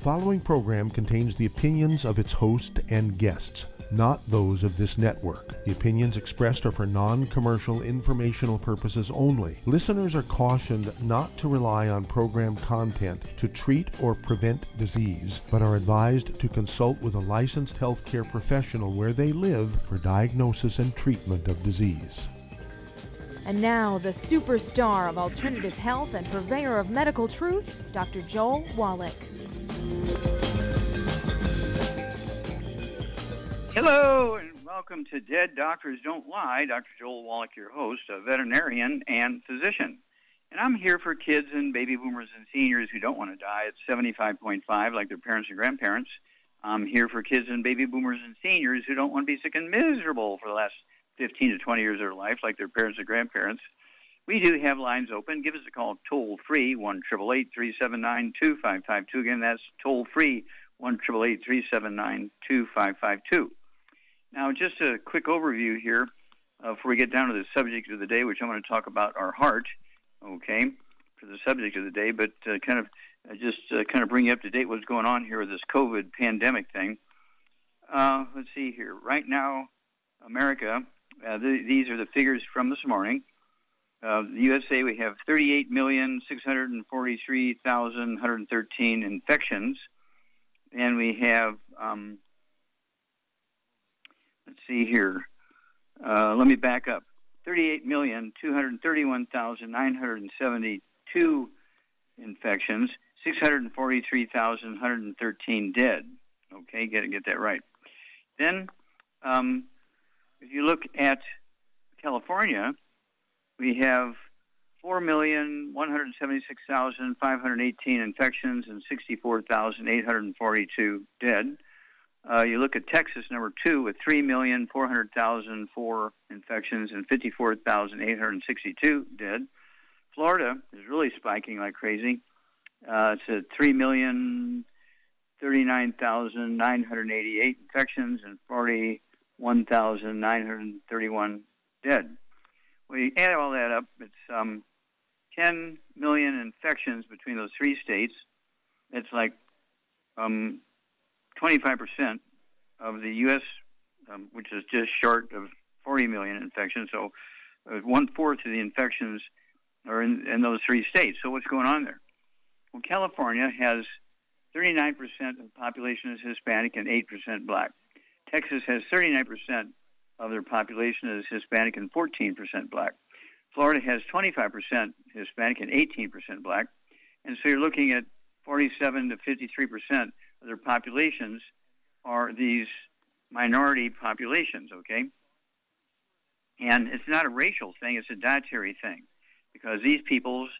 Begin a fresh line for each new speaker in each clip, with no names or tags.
following program contains the opinions of its host and guests, not those of this network. The opinions expressed are for non commercial informational purposes only. Listeners are cautioned not to rely on program content to treat or prevent disease, but are advised to consult with a licensed healthcare professional where they live for diagnosis and treatment of disease.
And now, the superstar of alternative health and purveyor of medical truth, Dr. Joel Wallach.
Hello, and welcome to Dead Doctors Don't Lie. Dr. Joel Wallach, your host, a veterinarian and physician. And I'm here for kids and baby boomers and seniors who don't want to die at 75.5 like their parents and grandparents. I'm here for kids and baby boomers and seniors who don't want to be sick and miserable for the last 15 to 20 years of their life, like their parents and grandparents. We do have lines open. Give us a call toll free, 1 379 2552. Again, that's toll free, 1 379 2552. Now, just a quick overview here uh, before we get down to the subject of the day, which I'm going to talk about our heart, okay, for the subject of the day, but uh, kind of uh, just uh, kind of bring you up to date what's going on here with this COVID pandemic thing. Uh, let's see here. Right now, America uh, th- these are the figures from this morning. The USA, we have 38,643,113 infections, and we have, um, see here, uh, let me back up 38,231,972 infections, 643,113 dead. Okay, got to get that right. Then, um, if you look at California, we have 4,176,518 infections and 64,842 dead. Uh, you look at Texas, number two, with 3,400,004 infections and 54,862 dead. Florida is really spiking like crazy. Uh, it's at 3,039,988 infections and 40 1,931 dead. We add all that up, it's um, 10 million infections between those three states. It's like um, 25% of the U.S., um, which is just short of 40 million infections. So uh, one fourth of the infections are in, in those three states. So what's going on there? Well, California has 39% of the population is Hispanic and 8% black. Texas has 39% of their population is Hispanic and 14% black. Florida has 25% Hispanic and 18% black. And so you're looking at 47 to 53% of their populations are these minority populations, okay? And it's not a racial thing, it's a dietary thing because these peoples,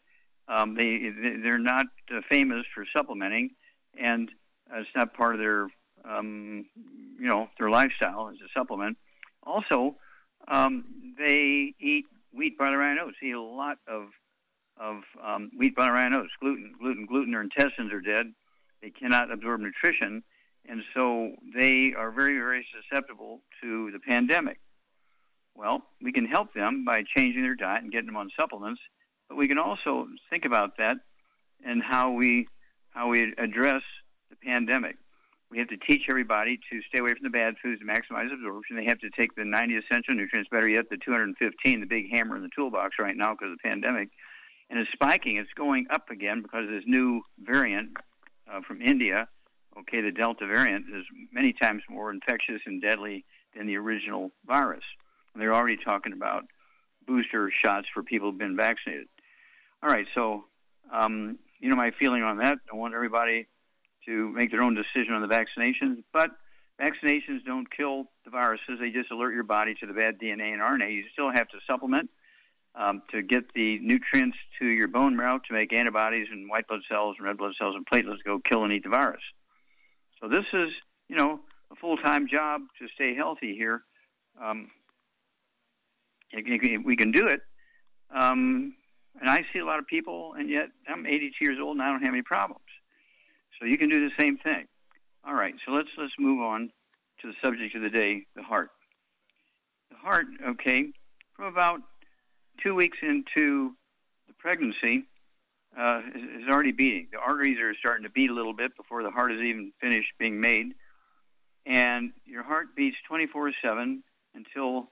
um, they, they're not uh, famous for supplementing and it's not part of their um, you know, their lifestyle as a supplement. Also, um, they eat wheat, rye, and oats. They eat a lot of of um, wheat, rye, and oats. Gluten, gluten, gluten. Their intestines are dead. They cannot absorb nutrition, and so they are very, very susceptible to the pandemic. Well, we can help them by changing their diet and getting them on supplements, but we can also think about that and how we how we address the pandemic. We have to teach everybody to stay away from the bad foods to maximize absorption. They have to take the 90 essential nutrients, better yet, the 215, the big hammer in the toolbox right now because of the pandemic. And it's spiking. It's going up again because of this new variant uh, from India. Okay, the Delta variant is many times more infectious and deadly than the original virus. And they're already talking about booster shots for people who've been vaccinated. All right, so um, you know my feeling on that. I want everybody to make their own decision on the vaccinations. But vaccinations don't kill the viruses; they just alert your body to the bad DNA and RNA. You still have to supplement um, to get the nutrients to your bone marrow to make antibodies and white blood cells and red blood cells and platelets go kill and eat the virus. So this is, you know, a full-time job to stay healthy here. Um, we can do it. Um, and I see a lot of people, and yet I'm 82 years old and I don't have any problems. So you can do the same thing. All right, so let's let's move on to the subject of the day, the heart. The heart, okay, from about two weeks into the pregnancy, uh, is, already beating. The arteries are starting to beat a little bit before the heart is even finished being made, and your heart beats 24/7 until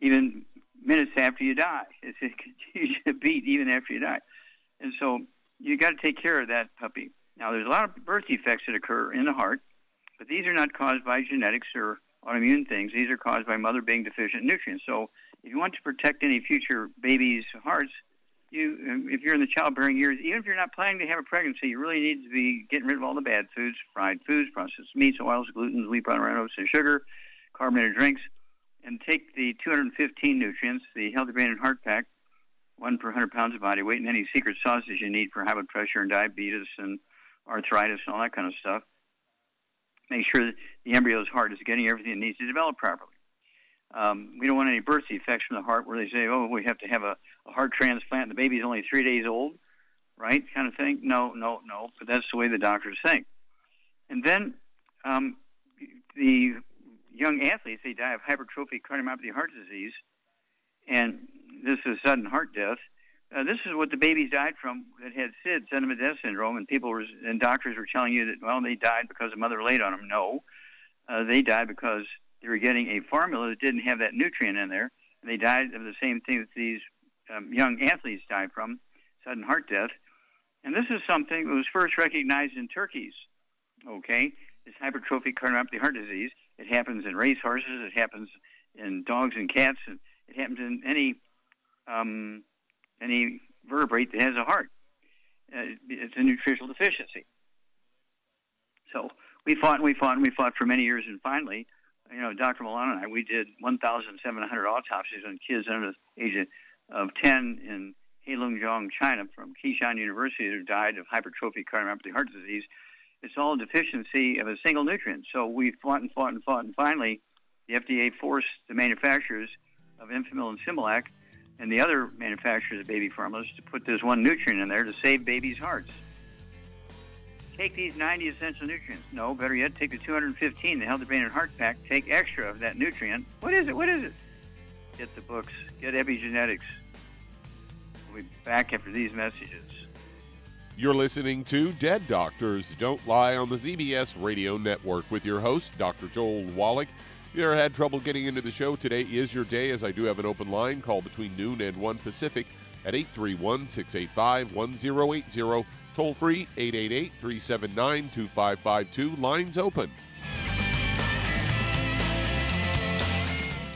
even minutes after you die. It's, it continues to beat even after you die, and so you got to take care of that puppy. Now, there's a lot of birth defects that occur in the heart, but these are not caused by genetics or autoimmune things. These are caused by mother being deficient in nutrients. So, if you want to protect any future babies' hearts, you, um, if you're in the childbearing years, even if you're not planning to have a pregnancy, you really need to be getting rid of all the bad foods, fried foods, processed meats, oils, gluten, wheat, butter, oats, and sugar, carbonated drinks, and take the 215 nutrients, the Healthy Brain and Heart Pack, one per 100 pounds of body weight, and any secret sauces you need for high blood pressure and diabetes and arthritis and all that kind of stuff. Make sure that the embryo's heart is getting everything it needs to develop properly. Um, we don't want any birth defects from the heart where they say, oh, we have to have a, a heart transplant. The baby's only three days old, right? Kind of thing. No, no, no. But that's the way the doctors think. And then um, the young athletes, they die of hypertrophic cardiomyopathy heart disease. And this is sudden heart death. Uh, this is what the babies died from that had SID, sudden death syndrome, and people were, and doctors were telling you that well they died because the mother laid on them. No, uh, they died because they were getting a formula that didn't have that nutrient in there, and they died of the same thing that these um, young athletes died from, sudden heart death. And this is something that was first recognized in turkeys. Okay, It's hypertrophic cardiomyopathy heart disease. It happens in racehorses. It happens in dogs and cats. And it happens in any um, any vertebrate that has a heart. Uh, it's a nutritional deficiency. So we fought and we fought and we fought for many years, and finally, you know, Dr. Milano and I, we did 1,700 autopsies on kids under the age of 10 in Heilongjiang, China, from Keishan University who died of hypertrophic cardiomyopathy heart disease. It's all a deficiency of a single nutrient. So we fought and fought and fought, and finally, the FDA forced the manufacturers of Enfamil and Similac and the other manufacturers of baby formulas to put this one nutrient in there to save babies' hearts. Take these 90 essential nutrients. No, better yet, take the 215, the Healthy Brain and Heart Pack. Take extra of that nutrient. What is it? What is it? Get the books. Get epigenetics. We'll be back after these messages.
You're listening to Dead Doctors Don't Lie on the ZBS Radio Network with your host, Dr. Joel Wallach. If you ever had trouble getting into the show, today is your day as I do have an open line. Call between noon and 1 Pacific at 831 685 1080. Toll free 888 379 2552. Lines open.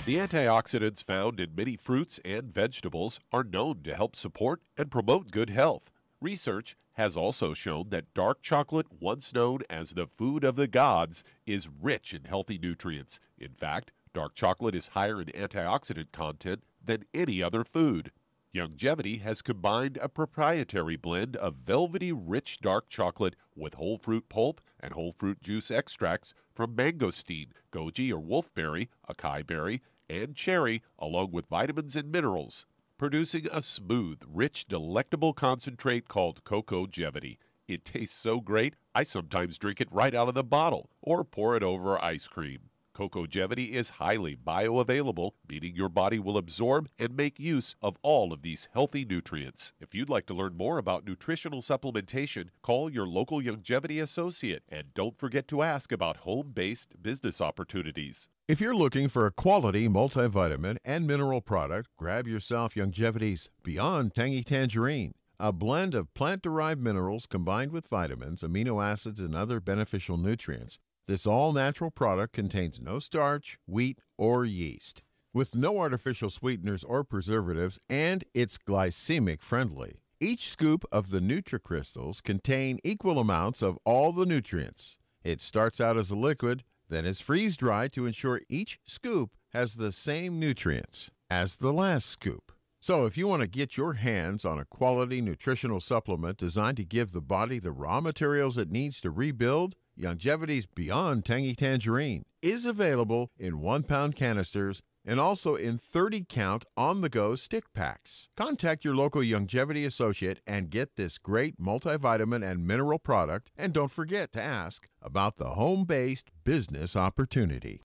The antioxidants found in many fruits and vegetables are known to help support and promote good health. Research has also shown that dark chocolate, once known as the food of the gods, is rich in healthy nutrients. In fact, dark chocolate is higher in antioxidant content than any other food. Youngevity has combined a proprietary blend of velvety rich dark chocolate with whole fruit pulp and whole fruit juice extracts from mangosteen, goji or wolfberry, acai berry, and cherry, along with vitamins and minerals, producing a smooth, rich, delectable concentrate called Cocogevity. It tastes so great, I sometimes drink it right out of the bottle or pour it over ice cream. Cocogevity is highly bioavailable, meaning your body will absorb and make use of all of these healthy nutrients. If you'd like to learn more about nutritional supplementation, call your local Youngevity associate and don't forget to ask about home based business opportunities.
If you're looking for a quality multivitamin and mineral product, grab yourself Youngevity's Beyond Tangy Tangerine. A blend of plant derived minerals combined with vitamins, amino acids, and other beneficial nutrients this all natural product contains no starch, wheat, or yeast, with no artificial sweeteners or preservatives, and it's glycemic friendly. Each scoop of the NutriCrystals contain equal amounts of all the nutrients. It starts out as a liquid, then is freeze dried to ensure each scoop has the same nutrients as the last scoop. So, if you want to get your hands on a quality nutritional supplement designed to give the body the raw materials it needs to rebuild, Youngevity's Beyond Tangy Tangerine is available in one pound canisters and also in 30 count on the go stick packs. Contact your local Youngevity associate and get this great multivitamin and mineral product. And don't forget to ask about the home based business opportunity.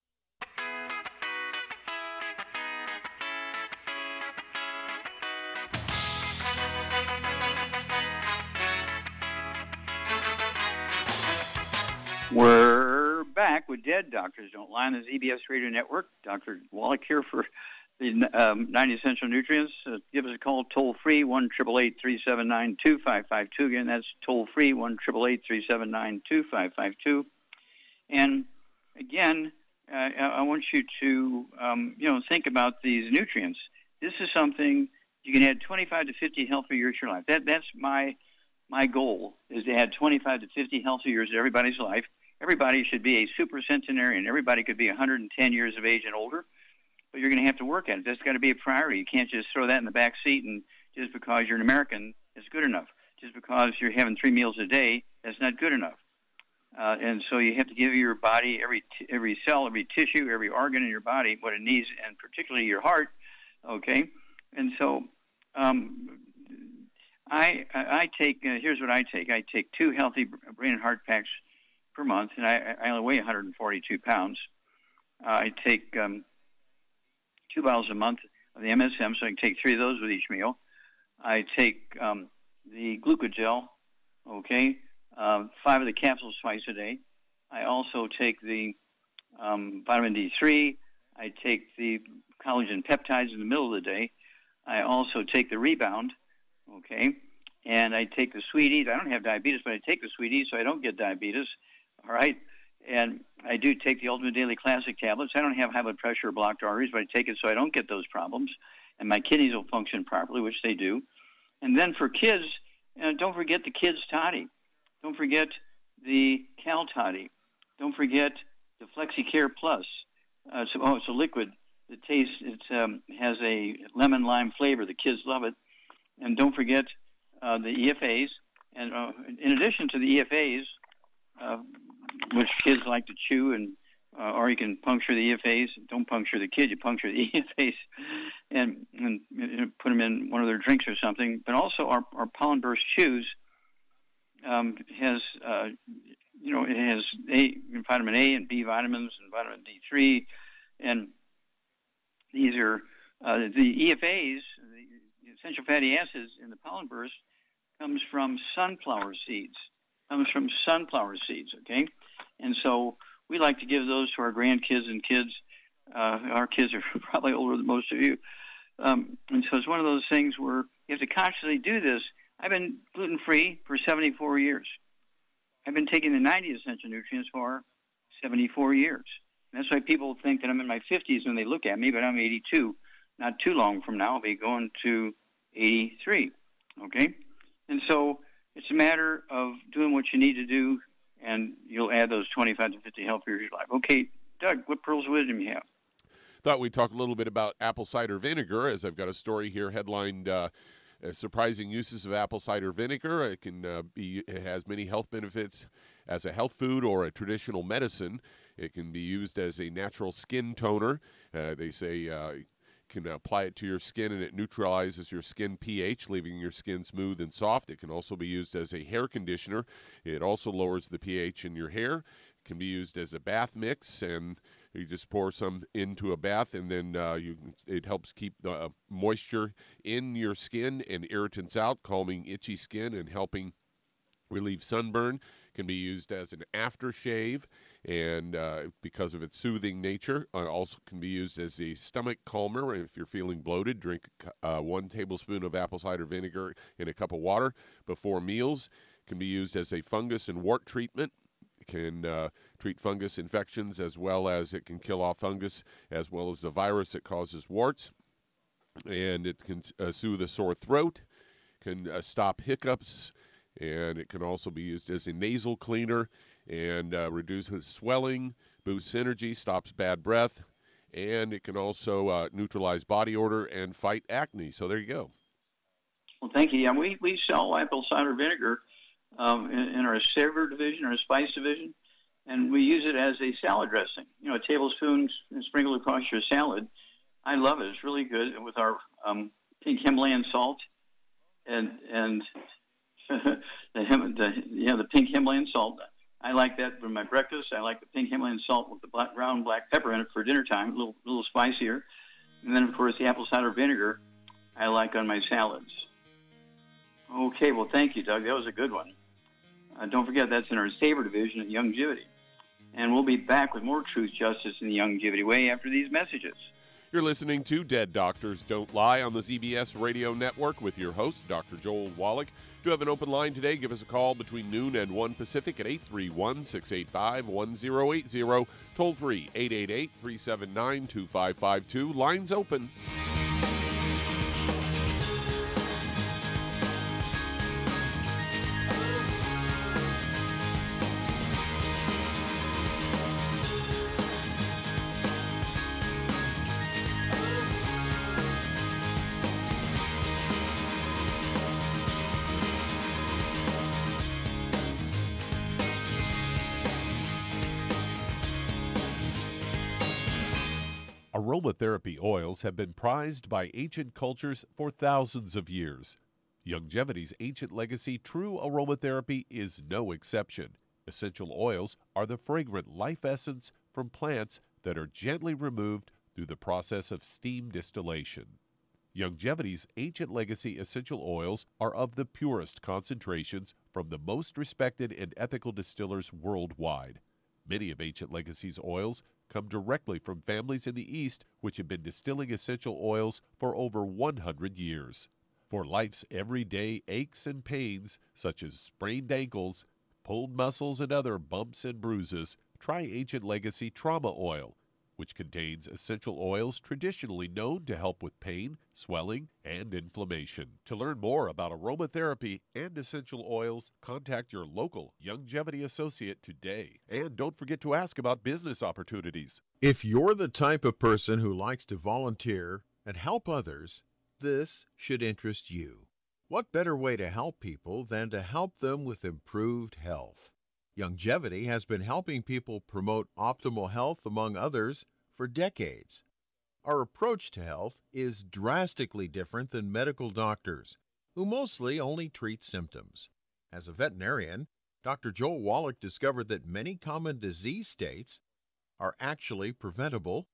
We're back with Dead Doctors Don't Lie on the ZBS Radio Network. Dr. Wallach here for the um, 90 Essential Nutrients. Uh, give us a call toll free, 1 379 2552. Again, that's toll free, 1 379 2552. And again, uh, I want you to um, you know think about these nutrients. This is something you can add 25 to 50 healthy years to your life. That that's my my goal is to add 25 to 50 healthy years to everybody's life everybody should be a super centenarian. Everybody could be 110 years of age and older, but you're going to have to work at it. That's got to be a priority. You can't just throw that in the back seat and just because you're an American, it's good enough. Just because you're having three meals a day, that's not good enough. Uh, and so you have to give your body every t- every cell, every tissue, every organ in your body what it needs, and particularly your heart. Okay, and so um, I I take uh, here's what I take. I take two healthy brain and heart packs per month, and I, I only weigh 142 pounds. Uh, I take um, two bottles a month of the MSM, so I can take three of those with each meal. I take um, the glucogel, okay, uh, five of the capsules twice a day. I also take the um, vitamin D3. I take the collagen peptides in the middle of the day. I also take the rebound, okay, and I take the sweeties. I don't have diabetes, but I take the sweeties so I don't get diabetes. All right. And I do take the Ultimate Daily Classic tablets. I don't have high blood pressure or blocked arteries, but I take it so I don't get those problems. And my kidneys will function properly, which they do. And then for kids, don't forget the kids' toddy. Don't forget the Cal toddy. Don't forget the FlexiCare Plus. Uh, so, oh, it's a liquid. It tastes. It um, has a lemon lime flavor. The kids love it. And don't forget uh, the EFAs. And uh, in addition to the EFAs, uh, which kids like to chew, and uh, or you can puncture the EFAs. Don't puncture the kid; you puncture the EFAs, and, and put them in one of their drinks or something. But also, our, our pollen burst chews um, has uh, you know it has A, vitamin A and B vitamins and vitamin D3, and these are uh, the EFAs, the essential fatty acids in the pollen burst, comes from sunflower seeds comes from sunflower seeds, okay? And so we like to give those to our grandkids and kids. Uh, our kids are probably older than most of you. Um, and so it's one of those things where you have to consciously do this. I've been gluten free for 74 years. I've been taking the 90 essential nutrients for 74 years. And that's why people think that I'm in my 50s when they look at me, but I'm 82. Not too long from now, I'll be going to 83. Okay? And so it's a matter of doing what you need to do, and you'll add those 25 to 50 health years of your life. Okay, Doug, what pearls of wisdom you have?
Thought we'd talk a little bit about apple cider vinegar, as I've got a story here headlined. Uh, uh, surprising uses of apple cider vinegar. It can uh, be. It has many health benefits as a health food or a traditional medicine. It can be used as a natural skin toner. Uh, they say uh, can apply it to your skin and it neutralizes your skin pH, leaving your skin smooth and soft. It can also be used as a hair conditioner. It also lowers the pH in your hair. It can be used as a bath mix and you just pour some into a bath and then uh, you it helps keep the uh, moisture in your skin and irritants out calming itchy skin and helping relieve sunburn can be used as an aftershave and uh, because of its soothing nature, uh, also can be used as a stomach calmer. If you're feeling bloated, drink uh, one tablespoon of apple cider vinegar in a cup of water before meals. Can be used as a fungus and wart treatment. Can uh, treat fungus infections as well as it can kill off fungus as well as the virus that causes warts. And it can uh, soothe a sore throat, can stop hiccups, and it can also be used as a nasal cleaner and uh, reduces swelling, boosts energy, stops bad breath, and it can also uh, neutralize body odor and fight acne. So there you go.
Well, thank you. Yeah, we, we sell apple cider vinegar um, in, in, our savor division, our spice division, and we use it as a salad dressing. You know, a tablespoon sprinkled across your salad. I love it. It's really good with our um, pink Himalayan salt and and the, the yeah the pink Himalayan salt. I like that for my breakfast. I like the pink Himalayan salt with the black, brown black pepper in it for dinner time, a little, little spicier. And then, of course, the apple cider vinegar I like on my salads. Okay, well, thank you, Doug. That was a good one. Uh, don't forget, that's in our Savor division at Youngevity. And we'll be back with more truth, justice, and the Youngevity way after these messages.
You're listening to Dead Doctors Don't Lie on the ZBS Radio Network with your host, Dr. Joel Wallach. To have an open line today, give us a call between noon and 1 Pacific at 831 685 1080. Toll free 888 379 2552. Lines open. Aromatherapy oils have been prized by ancient cultures for thousands of years. Youngevity's ancient legacy, true aromatherapy, is no exception. Essential oils are the fragrant life essence from plants that are gently removed through the process of steam distillation. Youngevity's ancient legacy essential oils are of the purest concentrations from the most respected and ethical distillers worldwide. Many of Ancient Legacy's oils come directly from families in the East which have been distilling essential oils for over 100 years. For life's everyday aches and pains, such as sprained ankles, pulled muscles, and other bumps and bruises, try Ancient Legacy Trauma Oil which contains essential oils traditionally known to help with pain, swelling, and inflammation. To learn more about aromatherapy and essential oils, contact your local Youngevity associate today. And don't forget to ask about business opportunities.
If you're the type of person who likes to volunteer and help others, this should interest you. What better way to help people than to help them with improved health? Youngevity has been helping people promote optimal health, among others, for decades. Our approach to health is drastically different than medical doctors, who mostly only treat symptoms. As a veterinarian, Dr. Joel Wallach discovered that many common disease states are actually preventable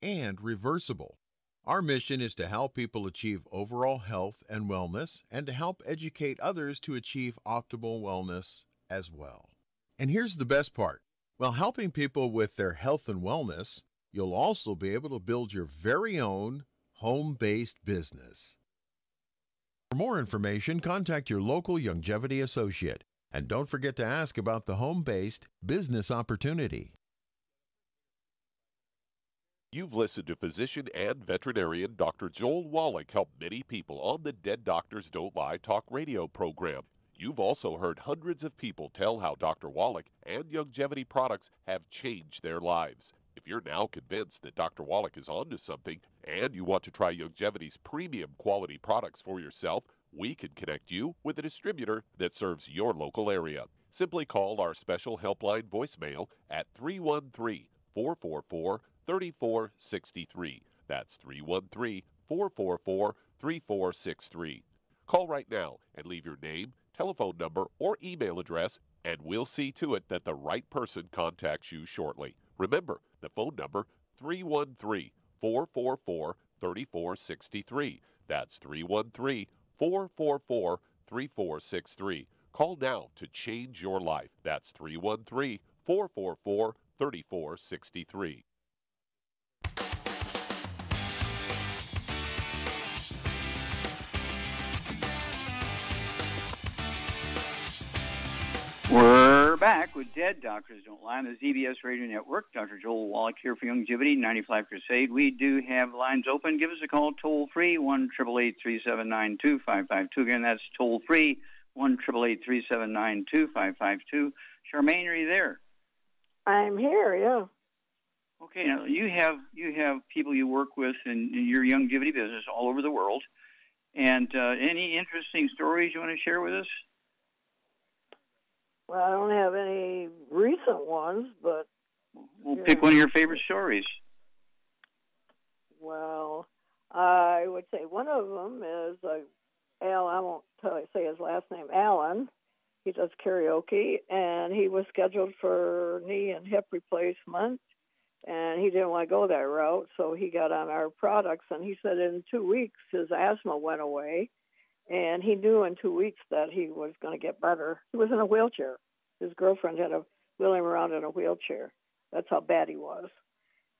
and reversible. Our mission is to help people achieve overall health and wellness and to help educate others to achieve optimal wellness as well. And here's the best part while helping people with their health and wellness, you'll also be able to build your very own home based business. For more information, contact your local Youngevity associate. And don't forget to ask about the home based business opportunity.
You've listened to physician and veterinarian Dr. Joel Wallach help many people on the Dead Doctors Don't Lie talk radio program. You've also heard hundreds of people tell how Dr. Wallach and Youngevity products have changed their lives. If you're now convinced that Dr. Wallach is onto something and you want to try Youngevity's premium quality products for yourself, we can connect you with a distributor that serves your local area. Simply call our special helpline voicemail at 313 444 3463. That's 313 444 3463. Call right now and leave your name, telephone number, or email address, and we'll see to it that the right person contacts you shortly. Remember, the phone number 313 444 3463. That's 313 444 3463. Call now to change your life. That's 313 444 3463.
Back with Dead Doctors Don't Lie on the ZBS Radio Network. Dr. Joel Wallach here for Youngevity, 95 Crusade. We do have lines open. Give us a call toll free, 1 379 2552. Again, that's toll free, 1 379 2552. Charmaine, are you there?
I'm here, yeah.
Okay, now you have you have people you work with in, in your Youngevity business all over the world. And uh, any interesting stories you want to share with us?
Well, I don't have any recent ones, but
we'll pick one of your favorite stories.
Well, I would say one of them is uh, Al. I won't tell, say his last name. Alan. He does karaoke, and he was scheduled for knee and hip replacement, and he didn't want to go that route, so he got on our products. And he said in two weeks his asthma went away, and he knew in two weeks that he was going to get better. He was in a wheelchair. His girlfriend had to wheel him around in a wheelchair. That's how bad he was.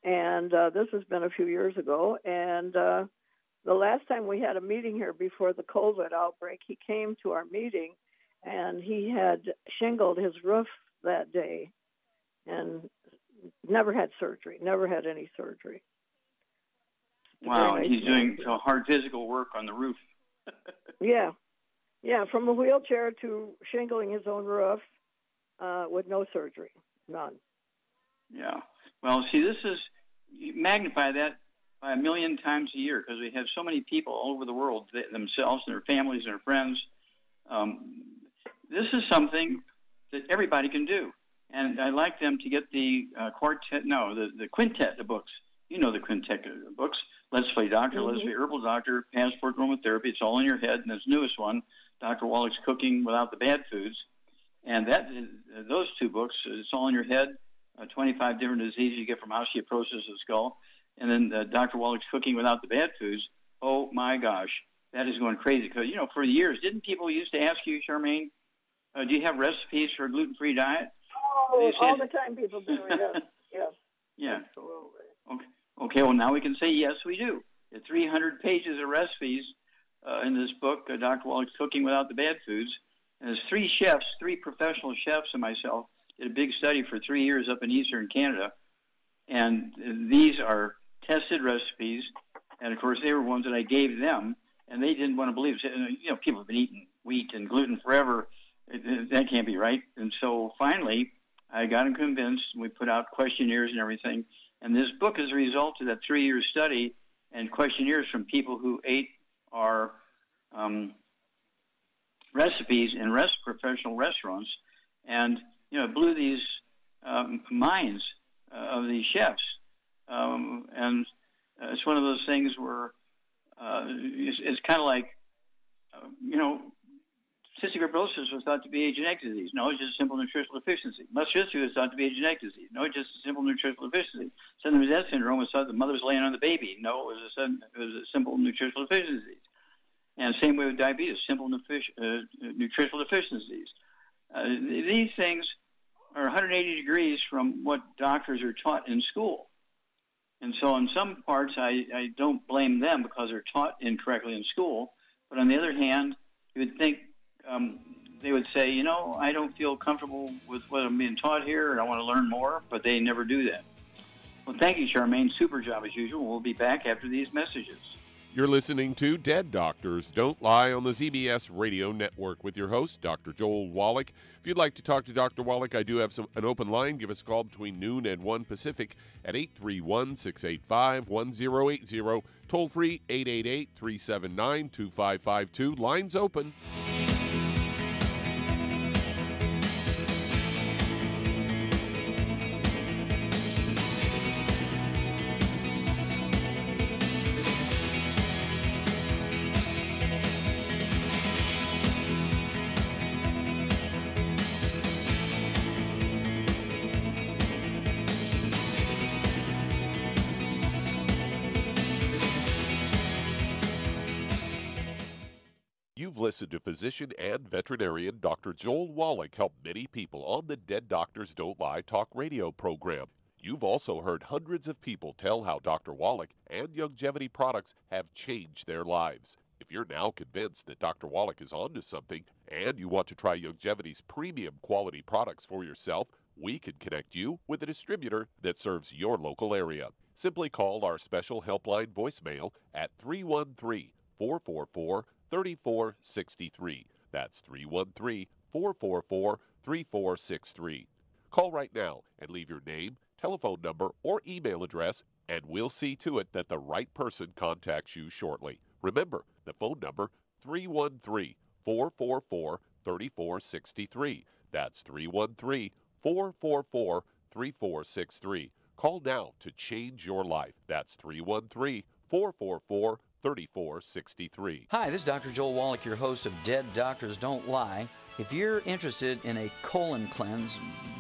And uh, this has been a few years ago. And uh, the last time we had a meeting here before the COVID outbreak, he came to our meeting and he had shingled his roof that day and never had surgery, never had any surgery.
Wow, he's doing hard physical work on the roof.
yeah, yeah, from a wheelchair to shingling his own roof uh, with no surgery, none.
Yeah. Well, see, this is magnify that by a million times a year because we have so many people all over the world themselves and their families and their friends. Um, this is something that everybody can do, and I like them to get the uh, quartet, no, the the quintet, the books. You know the quintet books. Let's Play Doctor, mm-hmm. Let's Play Herbal Doctor, Passport Aromatherapy. It's all in your head, and this newest one, Dr. Wallach's Cooking Without the Bad Foods, and that those two books, it's all in your head. Uh, 25 different diseases you get from osteoporosis of the skull, and then uh, Dr. Wallach's Cooking Without the Bad Foods. Oh my gosh, that is going crazy because you know for years didn't people used to ask you, Charmaine, uh, do you have recipes for a gluten-free diet?
Oh, all the time people do. Yes, yes.
Yeah. Absolutely. Okay. Okay. Well, now we can say yes, we do. The 300 pages of recipes uh, in this book, uh, Dr. Wallach's Cooking Without the Bad Foods. And there's three chefs, three professional chefs, and myself did a big study for three years up in eastern Canada. And these are tested recipes, and of course they were ones that I gave them, and they didn't want to believe. It. You know, people have been eating wheat and gluten forever. That can't be right. And so finally, I got them convinced. We put out questionnaires and everything. And this book is a result of that three-year study and questionnaires from people who ate our um, recipes in rest professional restaurants, and you know blew these um, minds uh, of these chefs. Um, and uh, it's one of those things where uh, it's, it's kind of like, uh, you know, cystic fibrosis was thought to be a genetic disease. No, it's just a simple nutritional deficiency. Muscular was thought to be a genetic disease. No, it's just a simple nutritional deficiency. Syndrome of syndrome was thought the mother's laying on the baby. No, it was a, it was a simple nutritional deficiency. And same way with diabetes, simple nutrition, uh, nutritional deficiencies. Uh, these things are 180 degrees from what doctors are taught in school. And so, in some parts, I, I don't blame them because they're taught incorrectly in school. But on the other hand, you would think um, they would say, you know, I don't feel comfortable with what I'm being taught here, and I want to learn more, but they never do that. Well, thank you, Charmaine. Super job as usual. We'll be back after these messages.
You're listening to Dead Doctors Don't Lie on the ZBS Radio Network with your host, Dr. Joel Wallach. If you'd like to talk to Dr. Wallach, I do have some, an open line. Give us a call between noon and 1 Pacific at 831 685 1080. Toll free 888 379 2552. Lines open. Listened to physician and veterinarian Dr. Joel Wallach help many people on the Dead Doctors Don't Lie talk radio program. You've also heard hundreds of people tell how Dr. Wallach and Youngevity products have changed their lives. If you're now convinced that Dr. Wallach is onto something and you want to try Youngevity's premium quality products for yourself, we can connect you with a distributor that serves your local area. Simply call our special helpline voicemail at 313 444 3463. That's 313 444 3463. Call right now and leave your name, telephone number, or email address, and we'll see to it that the right person contacts you shortly. Remember, the phone number 313 444 3463. That's 313 444 3463. Call now to change your life. That's 313 444 3463.
Hi, this is Dr. Joel Wallach, your host of Dead Doctors Don't Lie. If you're interested in a colon cleanse,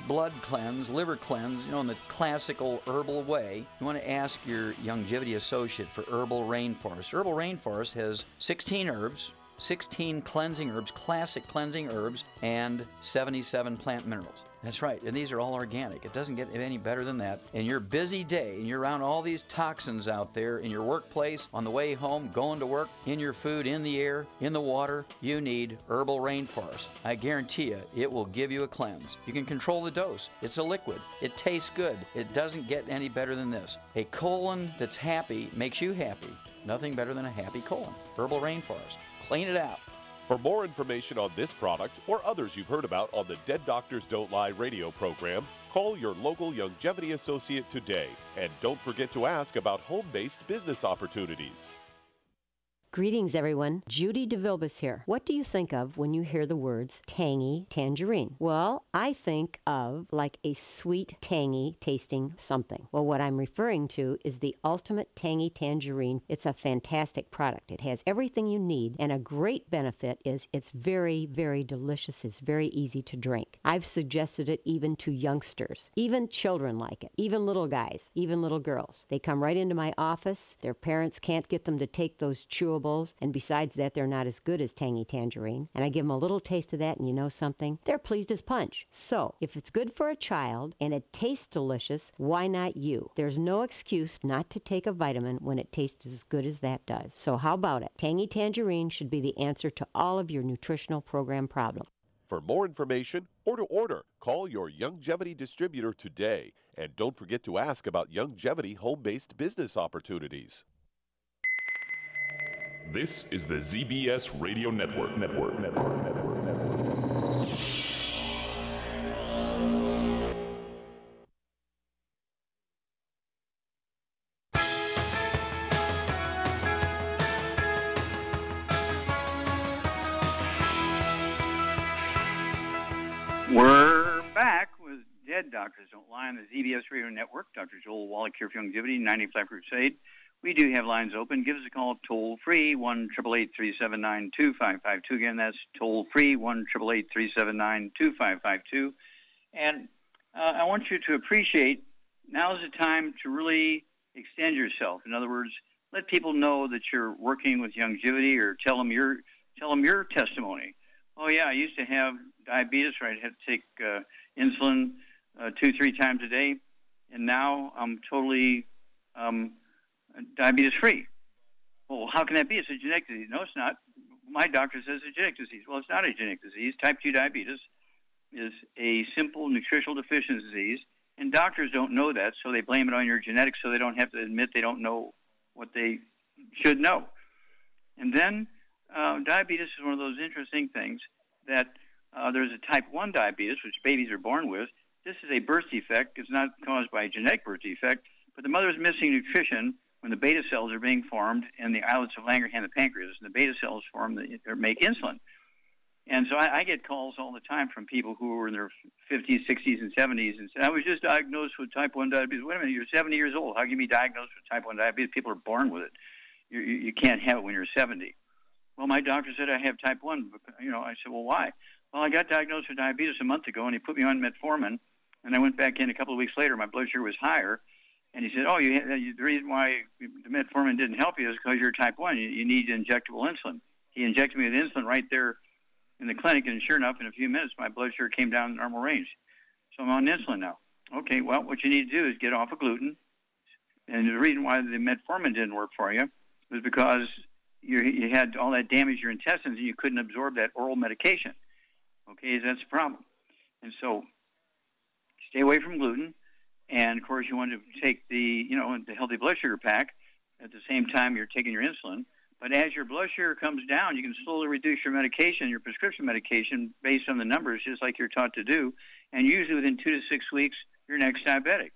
blood cleanse, liver cleanse, you know, in the classical herbal way, you want to ask your Youngevity associate for Herbal Rainforest. Herbal Rainforest has 16 herbs, 16 cleansing herbs, classic cleansing herbs, and 77 plant minerals. That's right. And these are all organic. It doesn't get any better than that. In your busy day, and you're around all these toxins out there in your workplace, on the way home, going to work, in your food, in the air, in the water, you need Herbal Rainforest. I guarantee you, it will give you a cleanse. You can control the dose. It's a liquid. It tastes good. It doesn't get any better than this. A colon that's happy makes you happy. Nothing better than a happy colon. Herbal Rainforest. Clean it out.
For more information on this product or others you've heard about on the Dead Doctors Don't Lie radio program, call your local Youngevity associate today. And don't forget to ask about home based business opportunities.
Greetings, everyone. Judy DeVilbus here. What do you think of when you hear the words tangy tangerine? Well, I think of like a sweet, tangy tasting something. Well, what I'm referring to is the ultimate tangy tangerine. It's a fantastic product. It has everything you need, and a great benefit is it's very, very delicious. It's very easy to drink. I've suggested it even to youngsters. Even children like it. Even little guys. Even little girls. They come right into my office. Their parents can't get them to take those chewable and besides that, they're not as good as Tangy Tangerine. And I give them a little taste of that, and you know something? They're pleased as punch. So, if it's good for a child and it tastes delicious, why not you? There's no excuse not to take a vitamin when it tastes as good as that does. So, how about it? Tangy Tangerine should be the answer to all of your nutritional program problems.
For more information or to order, call your Youngevity distributor today. And don't forget to ask about Youngevity home based business opportunities.
This is the ZBS Radio Network. Network. Network. Network. Network.
We're back with Dead Doctors Don't Lie on the ZBS Radio Network. Dr. Joel Wallach here for Youngevity, 95 Crusade. We do have lines open. Give us a call toll free, 1 379 2552. Again, that's toll free, 1 379 2552. And uh, I want you to appreciate now is the time to really extend yourself. In other words, let people know that you're working with Youngevity or tell them your, tell them your testimony. Oh, yeah, I used to have diabetes where I'd have to take uh, insulin uh, two, three times a day, and now I'm totally um, diabetes free. Well, how can that be? It's a genetic disease. No, it's not. My doctor says it's a genetic disease. Well, it's not a genetic disease. Type 2 diabetes is a simple nutritional deficiency disease, and doctors don't know that, so they blame it on your genetics so they don't have to admit they don't know what they should know. And then uh, diabetes is one of those interesting things that uh, there's a type 1 diabetes, which babies are born with. This is a birth defect. It's not caused by a genetic birth defect, but the mother is missing nutrition when the beta cells are being formed in the islets of Langerhans, the pancreas, and the beta cells form the, or make insulin. And so I, I get calls all the time from people who are in their 50s, 60s, and 70s and say, I was just diagnosed with type 1 diabetes. Wait a minute, you're 70 years old. How can you be diagnosed with type 1 diabetes? People are born with it. You, you, you can't have it when you're 70. Well, my doctor said I have type 1. You know, I said, well, why? Well, I got diagnosed with diabetes a month ago, and he put me on metformin. And I went back in a couple of weeks later. My blood sugar was higher. And he said, "Oh, you, the reason why the metformin didn't help you is because you're type one. You, you need injectable insulin." He injected me with insulin right there in the clinic, and sure enough, in a few minutes, my blood sugar came down in normal range. So I'm on insulin now. Okay, well, what you need to do is get off of gluten. And the reason why the metformin didn't work for you was because you, you had all that damage to your intestines, and you couldn't absorb that oral medication. Okay, that's the problem. And so, stay away from gluten and of course, you want to take the, you know, the healthy blood sugar pack at the same time you're taking your insulin. But as your blood sugar comes down, you can slowly reduce your medication, your prescription medication, based on the numbers, just like you're taught to do. And usually within two to six weeks, you're next diabetic.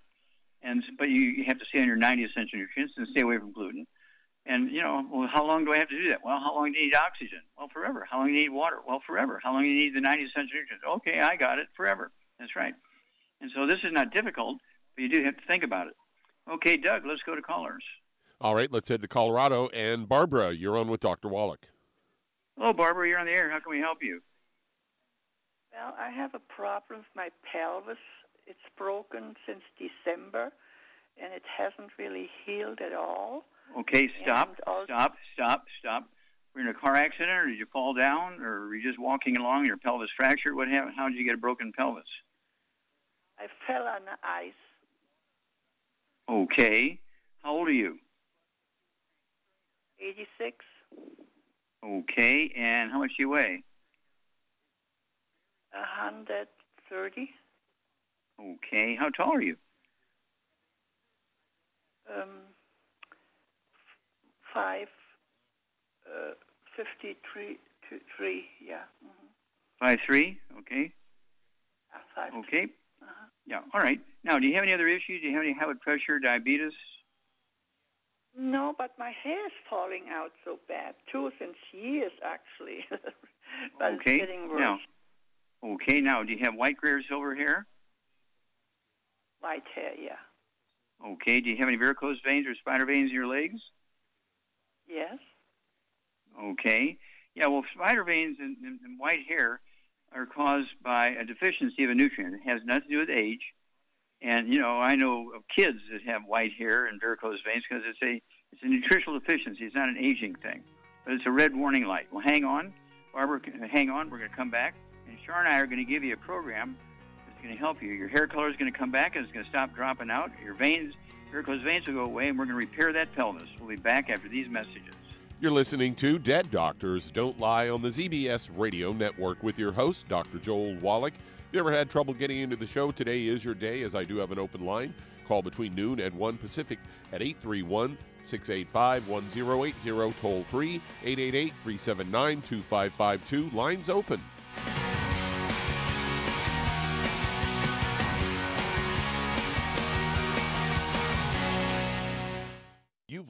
And but you, you have to stay on your 90 essential nutrients and stay away from gluten. And you know, well, how long do I have to do that? Well, how long do you need oxygen? Well, forever. How long do you need water? Well, forever. How long do you need the 90 essential nutrients? Okay, I got it. Forever. That's right. And so this is not difficult but you do have to think about it. Okay, Doug, let's go to callers.
All right, let's head to Colorado. And Barbara, you're on with Dr. Wallach.
Hello, Barbara. You're on the air. How can we help you?
Well, I have a problem with my pelvis. It's broken since December, and it hasn't really healed at all.
Okay, stop, also, stop, stop, stop. Were you in a car accident, or did you fall down, or were you just walking along and your pelvis fractured? What happened? How did you get a broken pelvis?
I fell on the ice.
Okay. How old are you?
86.
Okay. And how much do you weigh?
130.
Okay. How tall are you?
Um, five, uh, 53, two, three, yeah. hmm
Five three. Okay.
Uh, five.
Okay.
Uh-huh.
Yeah. All right. Now, do you have any other issues? Do you have any high blood pressure, diabetes?
No, but my hair is falling out so bad too, since years actually. but
okay.
it's getting worse.
Now, okay. Now, do you have white, gray, or silver hair?
White hair, yeah.
Okay. Do you have any varicose veins or spider veins in your legs?
Yes.
Okay. Yeah. Well, spider veins and, and, and white hair are caused by a deficiency of a nutrient. It has nothing to do with age. And you know, I know of kids that have white hair and varicose veins because it's a it's a nutritional deficiency. It's not an aging thing, but it's a red warning light. Well, hang on, Barbara. Hang on. We're going to come back, and Char and I are going to give you a program that's going to help you. Your hair color is going to come back, and it's going to stop dropping out. Your veins, varicose veins, will go away, and we're going to repair that pelvis. We'll be back after these messages.
You're listening to Dead Doctors Don't Lie on the ZBS Radio Network with your host, Dr. Joel Wallach. If you ever had trouble getting into the show, today is your day as I do have an open line. Call between noon and 1 Pacific at 831 685 1080, toll free 888 379 2552. Lines open.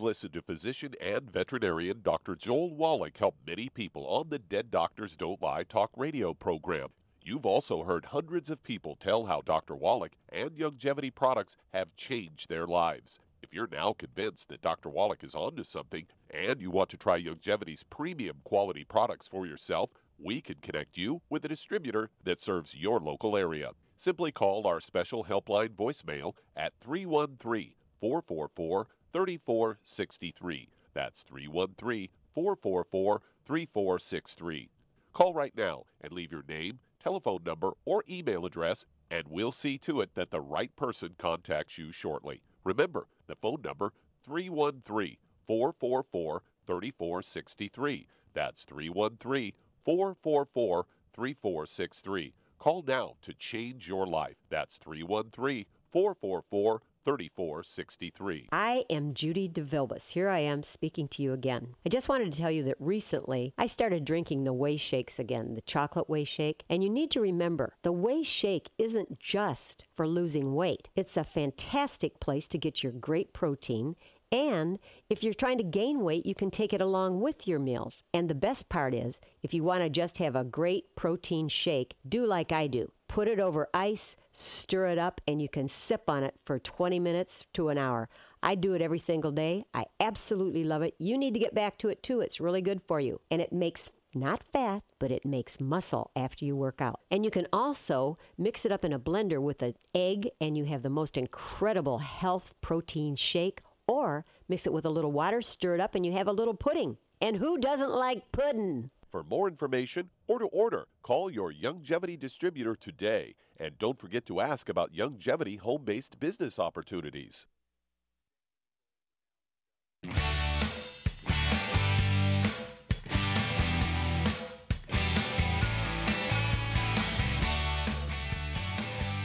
Listened to physician and veterinarian Dr. Joel Wallach help many people on the Dead Doctors Don't Lie talk radio program. You've also heard hundreds of people tell how Dr. Wallach and Youngevity products have changed their lives. If you're now convinced that Dr. Wallach is onto something and you want to try Youngevity's premium quality products for yourself, we can connect you with a distributor that serves your local area. Simply call our special helpline voicemail at 313 444 3463. That's 313 444 3463. Call right now and leave your name, telephone number, or email address, and we'll see to it that the right person contacts you shortly. Remember, the phone number 313 444 3463. That's 313 444 3463. Call now to change your life. That's 313 444 3463.
I am Judy DeVilbus. Here I am speaking to you again. I just wanted to tell you that recently I started drinking the Whey Shakes again, the chocolate Whey Shake. And you need to remember, the Whey Shake isn't just for losing weight. It's a fantastic place to get your great protein and if you're trying to gain weight, you can take it along with your meals. And the best part is, if you want to just have a great protein shake, do like I do. Put it over ice, stir it up, and you can sip on it for 20 minutes to an hour. I do it every single day. I absolutely love it. You need to get back to it too. It's really good for you. And it makes not fat, but it makes muscle after you work out. And you can also mix it up in a blender with an egg, and you have the most incredible health protein shake or mix it with a little water, stir it up, and you have a little pudding. And who doesn't like pudding?
For more information or to order, call your Youngevity distributor today. And don't forget to ask about Youngevity home based business opportunities.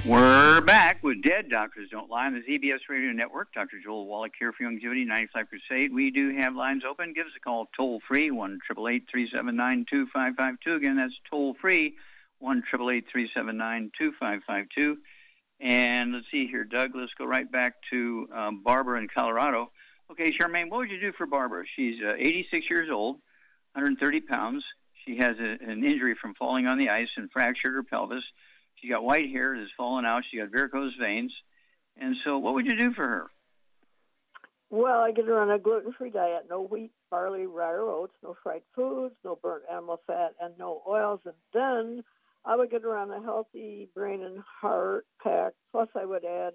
We're back with Dead Doctors Don't Lie on the ZBS Radio Network. Dr. Joel Wallach here for Youngevity 95 Crusade. We do have lines open. Give us a call toll free, 1 379 2552. Again, that's toll free, 1 379 2552. And let's see here, Doug, let's go right back to um, Barbara in Colorado. Okay, Charmaine, what would you do for Barbara? She's uh, 86 years old, 130 pounds. She has a, an injury from falling on the ice and fractured her pelvis. She got white hair that's fallen out. She got varicose veins. And so, what would you do for her?
Well, I get her on a gluten free diet no wheat, barley, rye, or oats, no fried foods, no burnt animal fat, and no oils. And then I would get her on a healthy brain and heart pack. Plus, I would add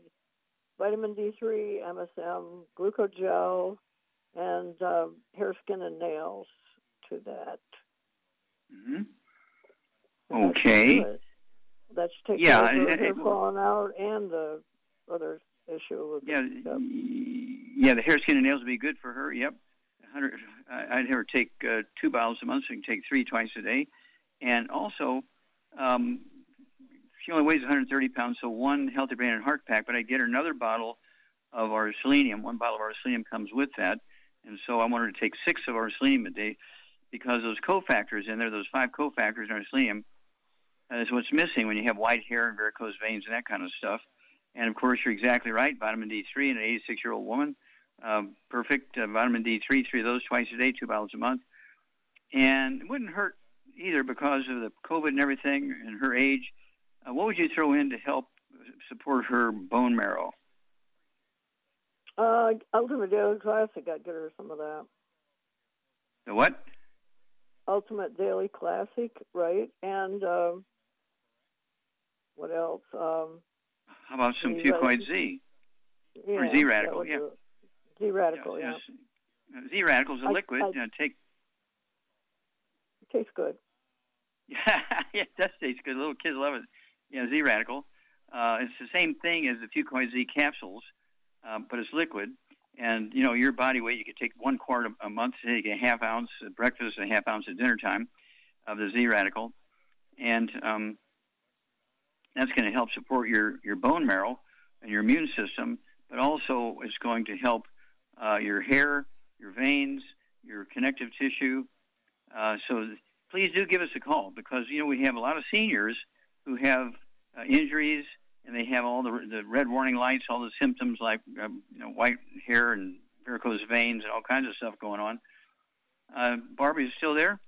vitamin D3, MSM, glucogel, and uh, hair, skin, and nails to that.
Mm-hmm. Okay.
That should take
Yeah,
care of
and-
falling out and the other issue
Yeah,
the,
yeah, the hair, skin, and nails would be good for her. Yep, 100. I- I'd have her take uh, two bottles a month, so you can take three twice a day. And also, um, she only weighs 130 pounds, so one healthy brain and heart pack. But I get her another bottle of our selenium. One bottle of our selenium comes with that, and so I want her to take six of our selenium a day because those cofactors in there, those five cofactors in our selenium, uh, is what's missing when you have white hair and varicose veins and that kind of stuff. And of course, you're exactly right. Vitamin D3 in an 86 year old woman, um, perfect. Uh, vitamin D3, three of those twice a day, two bottles a month. And it wouldn't hurt either because of the COVID and everything and her age. Uh, what would you throw in to help support her bone marrow?
uh, Ultimate Daily Classic. I'd get her some of that.
The what?
Ultimate Daily Classic, right? And um, what else? Um,
How about some
Yeah,
Fucoid Z?
yeah,
Or Z radical, yeah.
Z radical, yeah.
Uh, Z radical is a
I-
liquid.
I-
uh, take
Tastes good.
yeah, it does taste good. Little kids love it. Yeah, Z Radical. Uh, it's the same thing as the Fucoid Z capsules, um, but it's liquid. And you know, your body weight, you could take one quart a, a month, take a half ounce at breakfast and a half ounce at dinner time of the Z Radical, and um, that's going to help support your your bone marrow and your immune system, but also it's going to help uh, your hair, your veins, your connective tissue. Uh, so please do give us a call because you know we have a lot of seniors who have uh, injuries and they have all the the red warning lights, all the symptoms like um, you know white hair and varicose veins and all kinds of stuff going on. Uh, Barbara, is still there?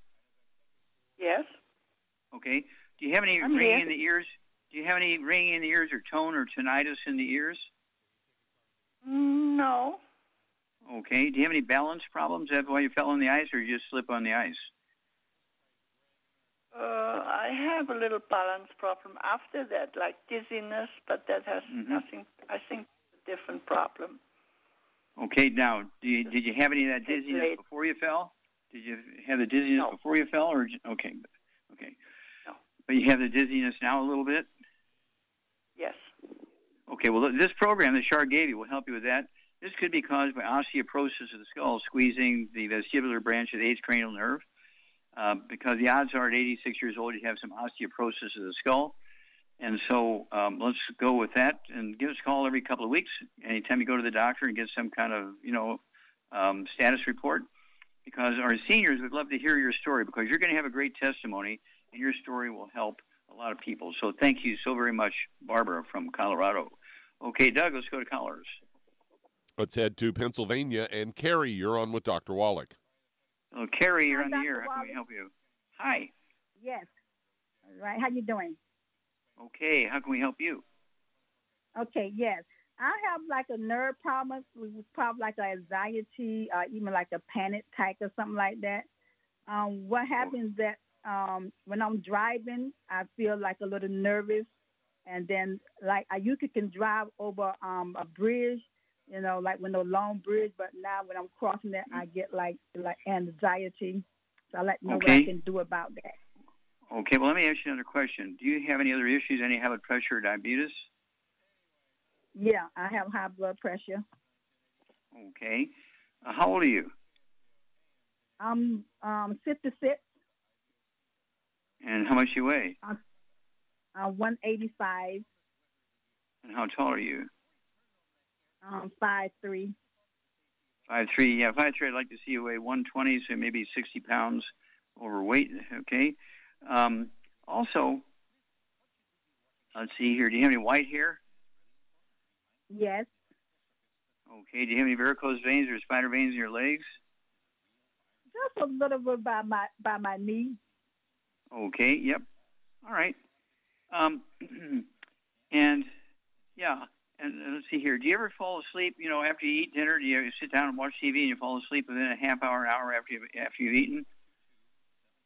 Yes.
Okay. Do you have any
I'm
ringing
here.
in the ears? Do you have any ringing in the ears or tone or tinnitus in the ears?
No.
Okay. Do you have any balance problems? Is that why you fell on the ice, or you just slip on the ice?
Uh, I have a little balance problem after that, like dizziness, but that has
Mhm.
nothing. I think a different problem.
Okay. Now, do you, did you have any of that dizziness
late.
before you fell? Did you have the dizziness
No.
before you fell, or okay? Okay.
No.
But you have the dizziness now a little bit. Okay, well, this program that Shar gave you will help you with that. This could be caused by osteoporosis of the skull, squeezing the vestibular branch of the eighth cranial nerve. Uh, because the odds are at 86 years old you have some osteoporosis of the skull. And so um, let's go with that and give us a call every couple of weeks. Anytime you go to the doctor and get some kind of, you know, um, status report. Because our seniors would love to hear your story because you're going to have a great testimony and your story will help a lot of people. So thank you so very much, Barbara from Colorado. Okay, Doug, let's go to callers.
Let's head to Pennsylvania. And Carrie, you're on with Dr. Wallach.
Oh, Carrie, you're
Hi,
on the
Dr.
air. How can we help you? Hi.
Yes. All right. How you doing?
Okay, how can we help you?
Okay. Yes. I have like a nerve problem, with probably like a anxiety, uh, even like a panic attack or something like that. Um, what happens that um, when I'm driving, I feel like a little nervous, and then like I can drive over um, a bridge, you know, like when the long bridge, but now when I'm crossing it, I get like like anxiety. So I like to know what I can do about that.
Okay, well, let me ask you another question. Do you have any other issues, any high blood pressure or diabetes?
Yeah, I have high blood pressure.
Okay. Uh, how old are you?
I'm um 56,
And how much you weigh?
Uh, 185,
And how tall are you?
um, 5'3".
Five three. Yeah, five three. I'd like to see you weigh one twenty, so maybe sixty pounds overweight. Okay. Um, also, let's see here. Do you have any white hair?
Yes,
Okay. Do you have any varicose veins or spider veins in your legs?
just a little bit by my by my knee.
Okay. Yep. All right. Um, and yeah. And let's see here. Do you ever fall asleep? You know, after you eat dinner, do you sit down and watch TV and you fall asleep within a half hour, hour after you after you've eaten?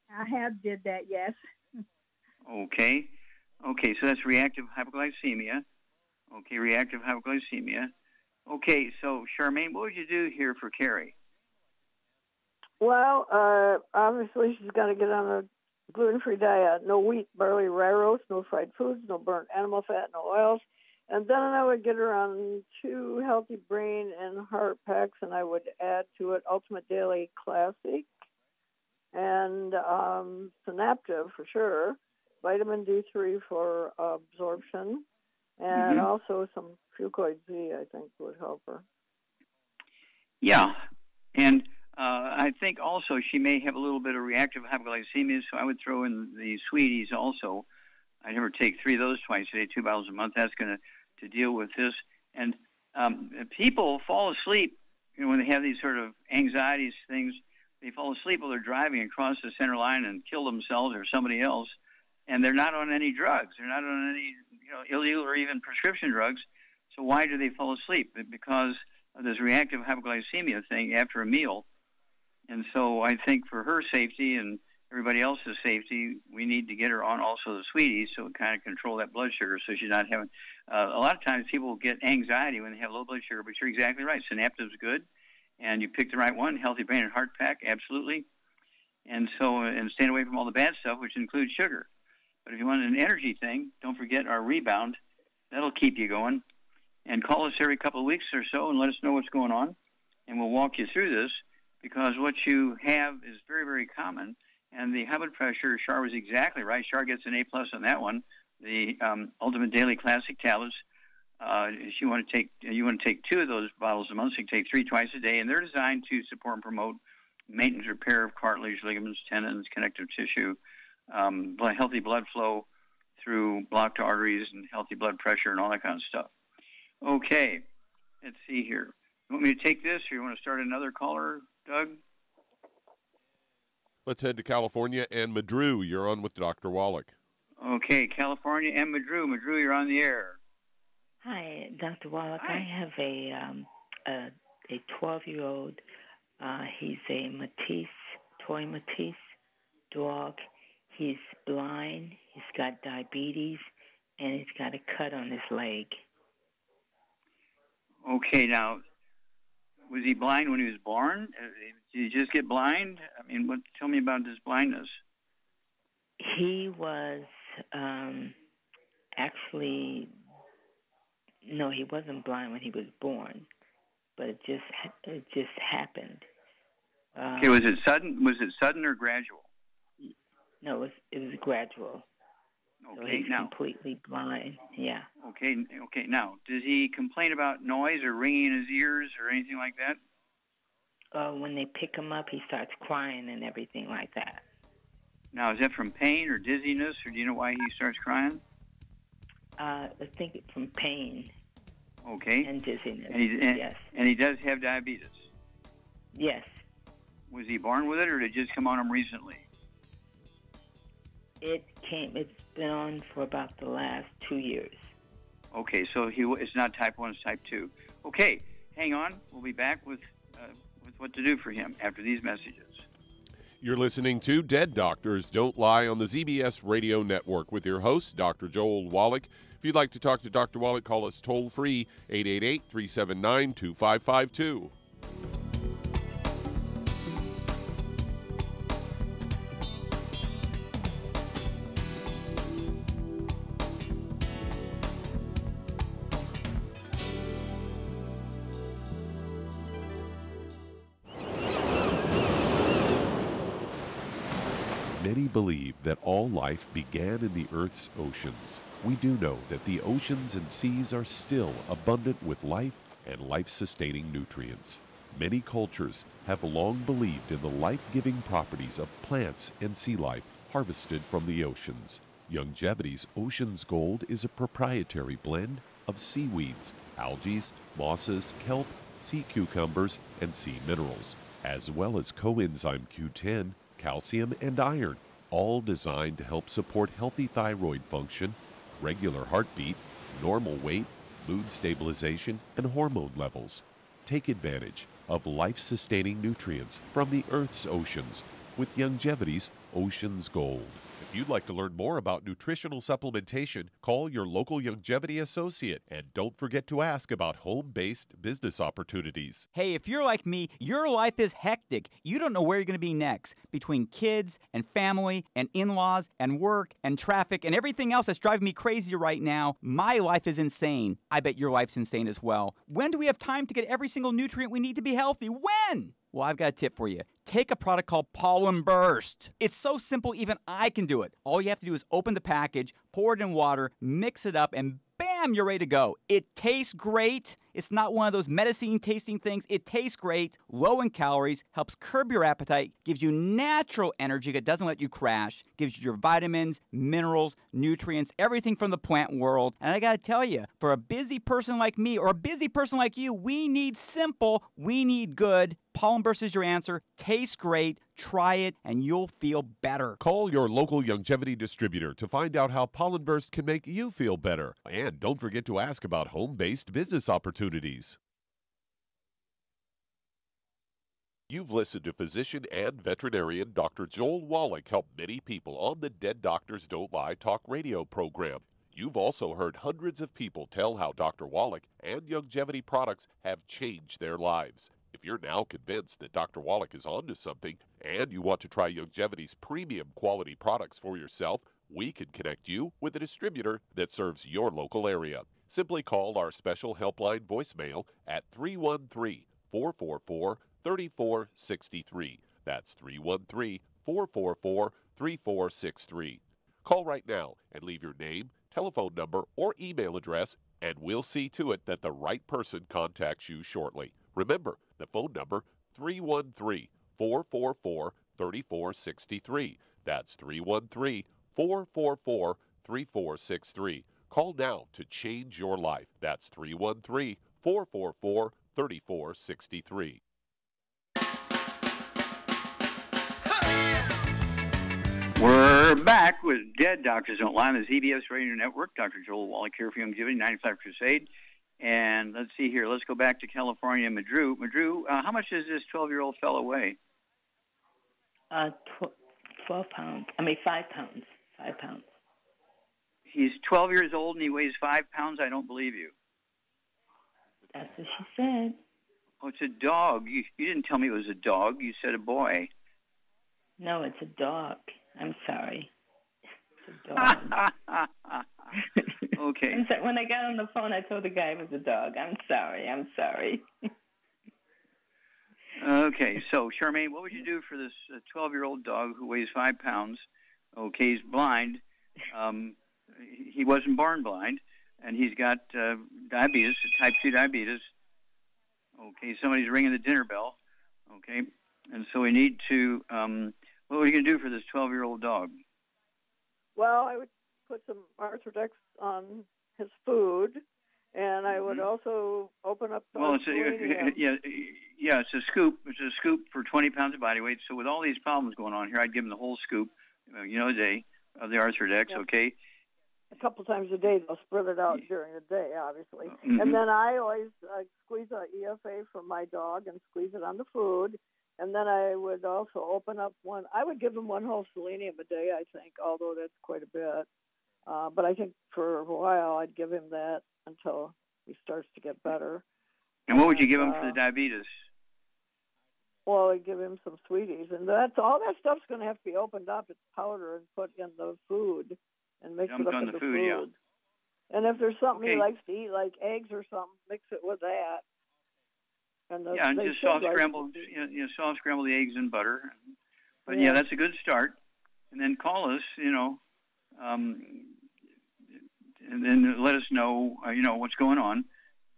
I have did that. Yes.
Okay. Okay, so that's reactive hypoglycemia. Okay, reactive hypoglycemia. Okay, so Charmaine, what would you do here for Carrie?
Well, uh, obviously she's got to get on a gluten free diet, no wheat, barley, rye roast, no fried foods, no burnt animal fat, no oils. And then I would get her on two healthy brain and heart packs, and I would add to it Ultimate Daily Classic and um, Synaptive for sure, vitamin D3 for absorption, and
Mhm.
also some Fucoid Z, I think, would help her.
Yeah, and uh, I think also she may have a little bit of reactive hypoglycemia, so I would throw in the sweeties also. I never take three of those twice a day, two bottles a month. That's going to deal with this. And um, people fall asleep, you know, when they have these sort of anxieties things. They fall asleep while they're driving across the center line and kill themselves or somebody else, and they're not on any drugs. They're not on any you know illegal or even prescription drugs. So why do they fall asleep? Because of this reactive hypoglycemia thing after a meal. And so I think for her safety and everybody else's safety, we need to get her on also the sweeties so it kind of control that blood sugar so she's not having. Uh, a lot of times people get anxiety when they have low blood sugar, but you're exactly right. Synaptive's good, and you pick the right one. Healthy Brain and Heart Pack, absolutely. And so, and staying away from all the bad stuff, which includes sugar. But if you want an energy thing, don't forget our rebound. That'll keep you going. And call us every couple of weeks or so and let us know what's going on, and we'll walk you through this because what you have is very, very common. And the blood pressure, Shar was exactly right. Shar gets an A plus on that one. The um, Ultimate Daily Classic tablets. Uh, if you want to take, you want to take two of those bottles a month. So you can take three twice a day, and they're designed to support and promote maintenance, repair of cartilage, ligaments, tendons, connective tissue, um, healthy blood flow through blocked arteries, and healthy blood pressure, and all that kind of stuff. Okay, let's see here. You want me to take this, or you want to start another caller, Doug?
Let's head to California and Madru. You're on with Dr. Wallach.
Okay, California and Madru. Madru, you're on the air.
Hi, Dr. Wallach. Hi. I have a um, a a 12 year old. Uh, he's a Maltese toy Maltese dog. He's blind. He's got diabetes, and he's got a cut on his leg.
Okay, now, was he blind when he was born? Uh, Did he just get blind? I mean, what? Tell me about his blindness.
He was um, actually no, he wasn't blind when he was born, but it just it just happened. Um,
Okay, was it sudden? Was it sudden or gradual?
No, it was it was gradual. So
Okay,
he's
now.
completely blind. Yeah.
Okay, okay. Now, does he complain about noise or ringing in his ears or anything like that?
Uh, when they pick him up, he starts crying and everything like that.
Now, is that from pain or dizziness, or do you know why he starts crying?
Uh, I think it's from pain
Okay.
and dizziness.
And he and,
yes.
and he does have diabetes.
Yes.
Was he born with it, or did it just come on him recently?
It came. It's been on for about the last two years.
Okay, so he it's not type one, it's type two. Okay, hang on. We'll be back with uh, with what to do for him after these messages.
You're listening to Dead Doctors Don't Lie on the ZBS Radio Network with your host, Dr. Joel Wallach. If you'd like to talk to Dr. Wallach, call us toll free 888 379 2552. Many believe that all life began in the Earth's oceans. We do know that the oceans and seas are still abundant with life and life sustaining nutrients. Many cultures have long believed in the life giving properties of plants and sea life harvested from the oceans. Youngevity's Ocean's Gold is a proprietary blend of seaweeds, algae, mosses, kelp, sea cucumbers, and sea minerals, as well as coenzyme Q10, calcium, and iron, all designed to help support healthy thyroid function, regular heartbeat, normal weight, mood stabilization, and hormone levels. Take advantage of life sustaining nutrients from the Earth's oceans with Youngevity's Ocean's Gold. If you'd like to learn more about nutritional supplementation, call your local Youngevity associate and don't forget to ask about home based business opportunities.
Hey, if you're like me, your life is hectic. You don't know where you're going to be next between kids and family and in laws and work and traffic and everything else that's driving me crazy right now. My life is insane. I bet your life's insane as well. When do we have time to get every single nutrient we need to be healthy? When? Well, I've got a tip for you. Take a product called Pollen Burst. It's so simple, even I can do it. All you have to do is open the package, pour it in water, mix it up, and bam, you're ready to go. It tastes great. It's not one of those medicine tasting things. It tastes great, low in calories, helps curb your appetite, gives you natural energy that doesn't let you crash, gives you your vitamins, minerals, nutrients, everything from the plant world. And I gotta tell you, for a busy person like me or a busy person like you, we need simple, we need good. Pollen Burst is your answer. Tastes great. Try it and you'll feel better.
Call your local Youngevity distributor to find out how Pollen Burst can make you feel better. And don't forget to ask about home based business opportunities. You've listened to physician and veterinarian Dr. Joel Wallach help many people on the Dead Doctors Don't Lie talk radio program. You've also heard hundreds of people tell how Dr. Wallach and Youngevity products have changed their lives. If you're now convinced that Dr. Wallach is onto something and you want to try Youngevity's premium quality products for yourself, we can connect you with a distributor that serves your local area. Simply call our special helpline voicemail at 313 444 3463. That's 313 444 3463. Call right now and leave your name, telephone number, or email address, and we'll see to it that the right person contacts you shortly. Remember, the phone number 313 444 3463. That's 313 444 3463. Call now to change your life. That's 313 444 3463.
We're back with Dead Doctors Don't Lie on the ZBS Radio Network. Dr. Joel Wallach here for Youngevity 95 Crusade. And let's see here. Let's go back to California. Madru, Madru, uh, how much does this 12-year-old fellow weigh?
Uh, tw- 12 pounds. I mean, 5 pounds. 5 pounds.
He's 12 years old and he weighs 5 pounds. I don't believe you.
That's what she said.
Oh, it's a dog. You, you didn't tell me it was a dog. You said a boy.
No, it's a dog. I'm sorry. It's a dog.
okay.
I'm sorry. When I got on the phone, I told the guy it was a dog. I'm sorry. I'm sorry.
Okay, so Charmaine, what would you do for this 12 year old dog who weighs five pounds? Okay, he's blind. Um, he wasn't born blind, and he's got uh, diabetes, type 2 diabetes. Okay, somebody's ringing the dinner bell. Okay, and so we need to. Um, what are you going to do for this 12 year old dog?
Well, I would put some Arthrodex on his food, and I would also open up the
Mm-hmm. Well, it's a, yeah, yeah, it's a scoop. It's a scoop for 20 pounds of body weight. So with all these problems going on here, I'd give him the whole scoop, you know, a day of the Arthrodex.
Yeah.
Okay.
a couple times a day. They'll spread it out during the day, obviously.
Mhm.
And then I always uh, squeeze a EFA from my dog and squeeze it on the food. And then I would also open up one. I would give him one whole selenium a day, I think, although that's quite a bit. Uh, but I think for a while I'd give him that until he starts to get better.
And what would you give him for
uh,
the diabetes?
Well, I'd give him some sweeties, and that's all that stuff's going to have to be opened up. It's powder and put in the food and mix
Dumped
it up
on
in
the
the
food, yeah.
And if there's something
Okay.
he likes to eat, like eggs or something, mix it with that. And the,
Yeah, and just soft
like
scramble, you know, you know, soft scramble the eggs and butter. But yeah.
Yeah.
that's a good start. And then call us, you know, um, and then let us know, uh, you know, what's going on.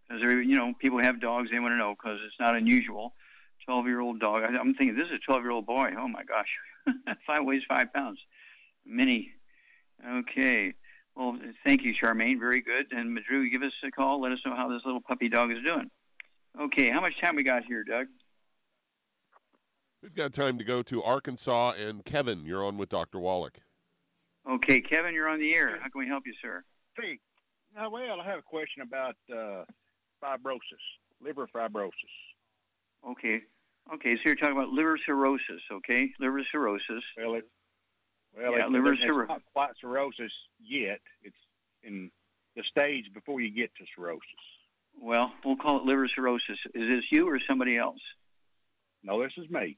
Because you know, people have dogs, they want to know because it's not unusual. Twelve-year-old dog. I, I'm thinking this is a twelve-year-old boy. Oh my gosh, five weighs five pounds, mini. Okay. Well, thank you, Charmaine. Very good. And Madru, give us a call. Let us know how this little puppy dog is doing. Okay. How much time we got here, Doug?
We've got time to go to Arkansas, and Kevin, you're on with Dr. Wallach.
Okay, Kevin, you're on the air. How can we help you, sir?
Hey, now, well, I have a question about uh, fibrosis, liver fibrosis.
Okay. Okay, so you're talking about liver cirrhosis, okay? Liver cirrhosis.
Well, it, well,
Yeah,
it's,
liver
it's
cirrho-
not quite cirrhosis yet. It's in the stage before you get to cirrhosis.
Well, we'll call it liver cirrhosis. Is this you or somebody else?
No, this is me.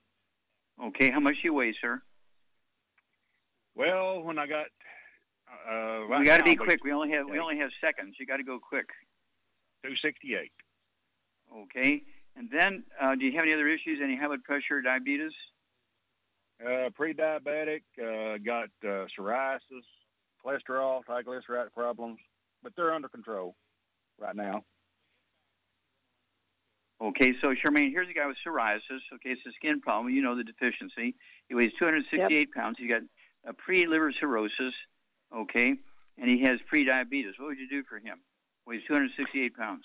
Okay, how much do you weigh, sir?
Well, when I got, uh, right
we got to be quick. We only have we only have seconds. You got to go quick.
268.
Okay, and then uh, do you have any other issues? Any high blood pressure, diabetes?
Uh, pre-diabetic, uh, got uh, psoriasis, cholesterol, triglyceride problems, but they're under control right now.
Okay, so Charmaine, here's a guy with psoriasis. Okay, it's a skin problem. You know the deficiency. He weighs 268 pounds. He's got a pre-liver cirrhosis. Okay, and he has pre-diabetes. What would you do for him? Weighs 268 pounds.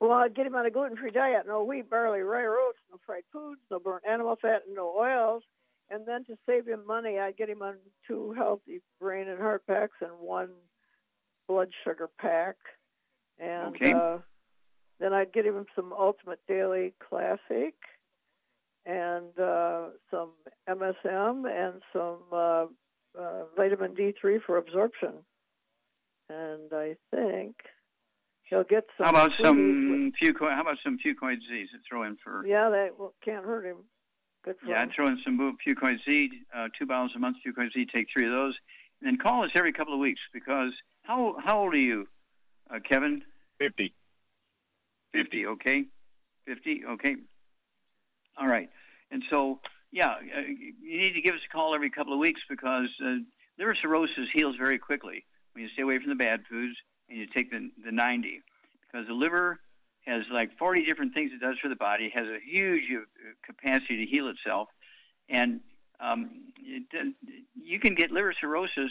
Well, I'd get him on a gluten-free diet: no wheat, barley, rye oats, no fried foods, no burnt animal fat, and no oils. And then to save him money, I'd get him on two healthy brain and heart packs and one blood sugar pack. And
Okay.
uh, then I'd get him some Ultimate Daily Classic and uh, some MSM and some uh, uh, vitamin D3 for absorption. And I think he'll get some.
How about some fucoid? How about some fucoid Z to throw in for?
Yeah, that will, can't hurt him. Good for
Yeah,
him.
I'd throw in some fucoid Z, uh, two bottles a month. Fucoid Z, take three of those, and then call us every couple of weeks because how how old are you, uh, Kevin?
Fifty.
Fifty. Okay. Fifty. Okay. All right. And so, yeah, uh, you need to give us a call every couple of weeks because uh, liver cirrhosis heals very quickly when you stay away from the bad foods and you take the the ninety because the liver has like 40 different things it does for the body, has a huge uh, capacity to heal itself, and um, it, you can get liver cirrhosis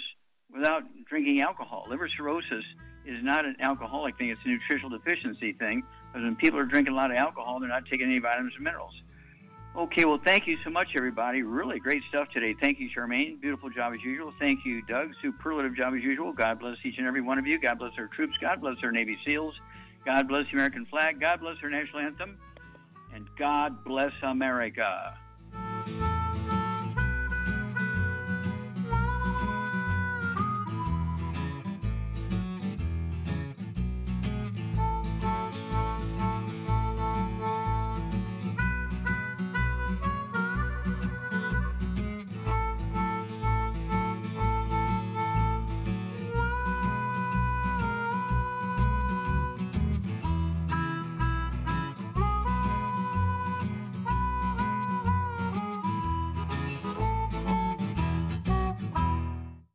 without drinking alcohol. Liver cirrhosis is not an alcoholic thing; it's a nutritional deficiency thing. Because when people are drinking a lot of alcohol, they're not taking any vitamins and minerals. Okay, well, thank you so much, everybody. Really great stuff today. Thank you, Charmaine. Beautiful job as usual. Thank you, Doug. Superlative job as usual. God bless each and every one of you. God bless our troops. God bless our Navy SEALs. God bless the American flag. God bless our national anthem. And God bless America.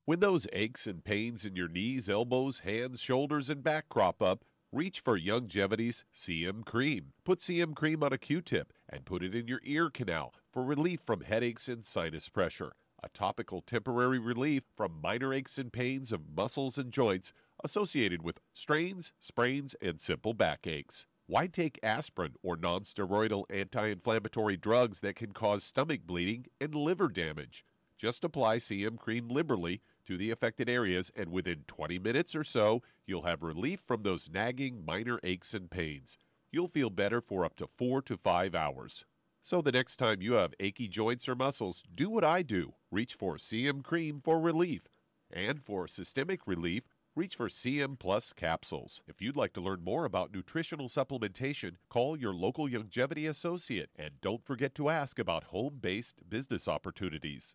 When those aches and pains in your knees, elbows, hands, shoulders, and back crop up, reach for Youngevity's CM Cream. Put CM Cream on a Q-tip and put it in your ear canal for relief from headaches and sinus pressure. A topical temporary relief from minor aches and pains of muscles and joints associated with strains, sprains, and simple backaches. Why take aspirin or nonsteroidal anti-inflammatory drugs that can cause stomach bleeding and liver damage? Just apply CM Cream liberally to the affected areas, and within 20 minutes or so, you'll have relief from those nagging minor aches and pains. You'll feel better for up to four to five hours. So the next time you have achy joints or muscles, do what I do reach for CM Cream for relief. And for systemic relief, reach for CM Plus capsules. If you'd like to learn more about nutritional supplementation, call your local Youngevity associate and don't forget to ask about home based business opportunities.